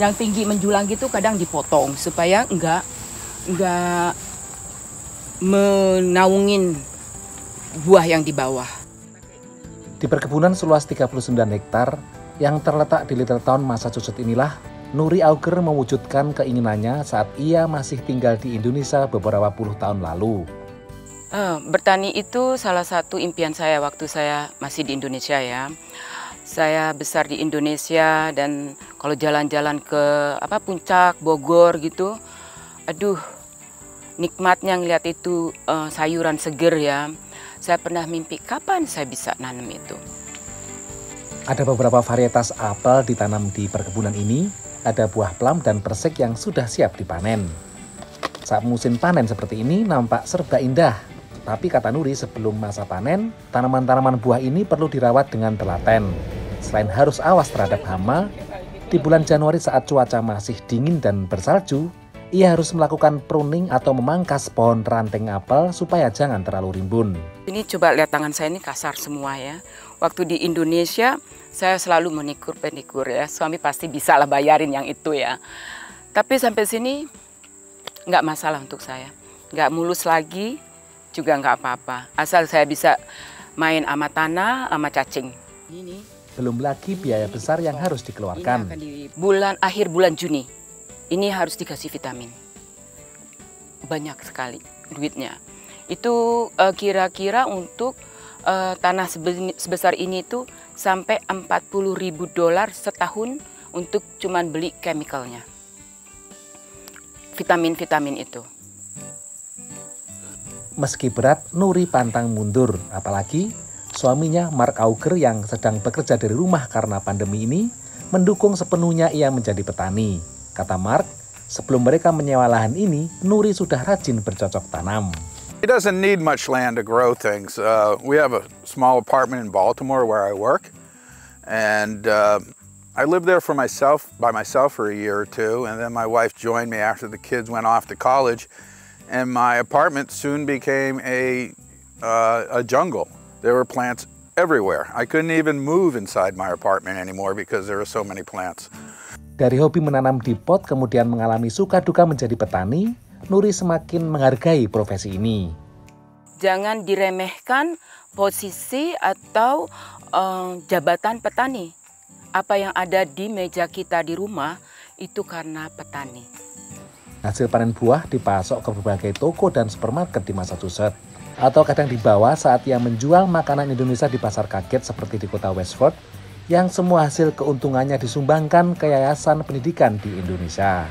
yang tinggi menjulang gitu kadang dipotong supaya enggak enggak menaungin buah yang di bawah. Di perkebunan seluas 39 hektar yang terletak di Littleton, Massachusetts inilah Nuri Auger mewujudkan keinginannya saat ia masih tinggal di Indonesia beberapa puluh tahun lalu. Uh, bertani itu salah satu impian saya waktu saya masih di Indonesia ya. Saya besar di Indonesia dan kalau jalan-jalan ke apa puncak Bogor gitu, aduh nikmatnya ngeliat itu uh, sayuran seger ya. Saya pernah mimpi kapan saya bisa nanam itu. Ada beberapa varietas apel ditanam di perkebunan ini. Ada buah plum dan persik yang sudah siap dipanen. Saat musim panen seperti ini nampak serba indah. Tapi kata Nuri sebelum masa panen, tanaman-tanaman buah ini perlu dirawat dengan telaten. Selain harus awas terhadap hama, di bulan Januari saat cuaca masih dingin dan bersalju, ia harus melakukan pruning atau memangkas pohon ranting apel supaya jangan terlalu rimbun. Ini coba lihat tangan saya ini kasar semua ya. Waktu di Indonesia saya selalu menikur penikur ya. Suami pasti bisa lah bayarin yang itu ya. Tapi sampai sini nggak masalah untuk saya. Nggak mulus lagi juga nggak apa-apa. Asal saya bisa main sama tanah, sama cacing. Ini. Belum lagi biaya besar yang harus dikeluarkan. Di bulan akhir bulan Juni ini harus dikasih vitamin. Banyak sekali duitnya. Itu eh, kira-kira uh, untuk uh, tanah sebesar ini tuh sampai 40 ribu dolar setahun untuk cuman beli chemicalnya. Vitamin-vitamin itu. Meski berat, Nuri pantang mundur. Apalagi suaminya Mark Auger yang sedang bekerja dari rumah karena pandemi ini mendukung sepenuhnya ia menjadi petani. Kata Mark, sebelum mereka menyewa lahan ini, Nuri sudah rajin bercocok tanam. He doesn't need much land to grow things. Uh, we have a small apartment in Baltimore where I work, and uh, I lived there for myself by myself for a year or two, and then my wife joined me after the kids went off to college, and my apartment soon became a uh, a jungle. There were plants everywhere. I couldn't even move inside my apartment anymore because there were so many plants. Dari hobi menanam di pot kemudian mengalami suka duka menjadi petani, Nuri semakin menghargai profesi ini. Jangan diremehkan posisi atau uh, jabatan petani. Apa yang ada di meja kita di rumah itu karena petani. Hasil panen buah dipasok ke berbagai toko dan supermarket di Massachusetts. Atau kadang dibawa saat ia menjual makanan Indonesia di pasar kaget seperti di kota Westford yang semua hasil keuntungannya disumbangkan ke Yayasan Pendidikan di Indonesia.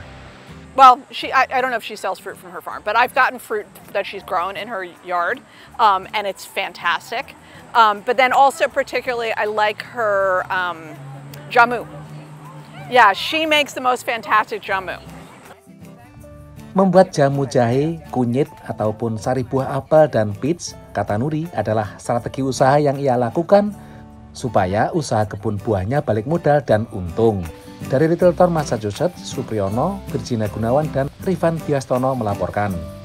Well, she, I, I, don't know if she sells fruit from her farm, but I've gotten fruit that she's grown in her yard, um, and it's fantastic. Um, but then also, particularly, I like her um, jamu. Yeah, she makes the most fantastic jamu. Membuat jamu jahe, kunyit, ataupun sari buah apel dan peach, kata Nuri, adalah strategi usaha yang ia lakukan supaya usaha kebun buahnya balik modal dan untung. Dari Littleton, Massachusetts, Supriyono, Virginia Gunawan, dan Rifan Biastono melaporkan.